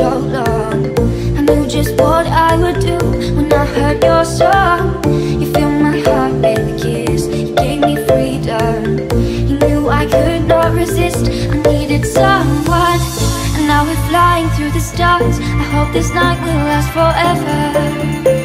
So long. I knew just what I would do freedom. You knew I could not resist. I needed someone. And now we're flying through the stars. I hope this night will last forever.